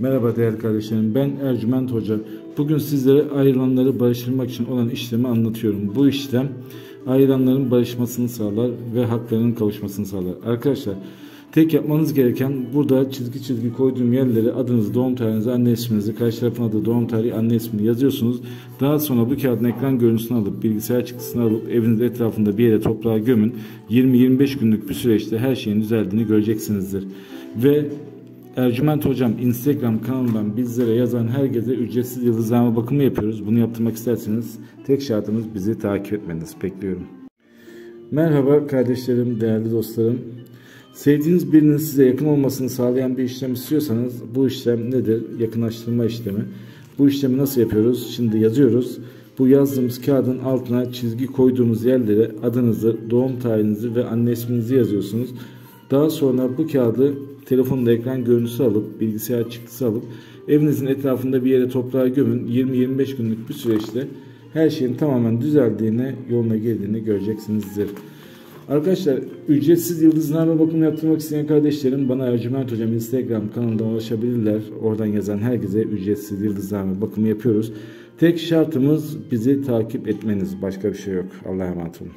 Merhaba değerli kardeşlerim. Ben Ercüment Hoca. Bugün sizlere ayrılanları barıştırmak için olan işlemi anlatıyorum. Bu işlem ayrılanların barışmasını sağlar ve haklarının kavuşmasını sağlar. Arkadaşlar tek yapmanız gereken burada çizgi çizgi koyduğum yerlere adınızı, doğum tarihinizi, anne isminizi, karşı tarafın adı, doğum tarihi, anne ismini yazıyorsunuz. Daha sonra bu kağıdın ekran görüntüsünü alıp bilgisayar çıktısını alıp evinizin etrafında bir yere toprağa gömün. 20-25 günlük bir süreçte her şeyin düzeldiğini göreceksinizdir. Ve Ercüment Hocam Instagram kanalından bizlere yazan herkese ücretsiz yıldızlama bakımı yapıyoruz. Bunu yaptırmak isterseniz tek şartımız bizi takip etmeniz. Bekliyorum. Merhaba kardeşlerim, değerli dostlarım. Sevdiğiniz birinin size yakın olmasını sağlayan bir işlem istiyorsanız bu işlem nedir? Yakınlaştırma işlemi. Bu işlemi nasıl yapıyoruz? Şimdi yazıyoruz. Bu yazdığımız kağıdın altına çizgi koyduğumuz yerlere adınızı, doğum tarihinizi ve anne isminizi yazıyorsunuz. Daha sonra bu kağıdı telefonda ekran görüntüsü alıp bilgisayar çıktısı alıp evinizin etrafında bir yere toprağa gömün. 20-25 günlük bir süreçte her şeyin tamamen düzeldiğini, yoluna girdiğini göreceksinizdir. Arkadaşlar ücretsiz yıldızlarla bakım yaptırmak isteyen kardeşlerim bana Ercüment Hocam Instagram kanalından ulaşabilirler. Oradan yazan herkese ücretsiz yıldızlarla bakımı yapıyoruz. Tek şartımız bizi takip etmeniz. Başka bir şey yok. Allah'a emanet olun.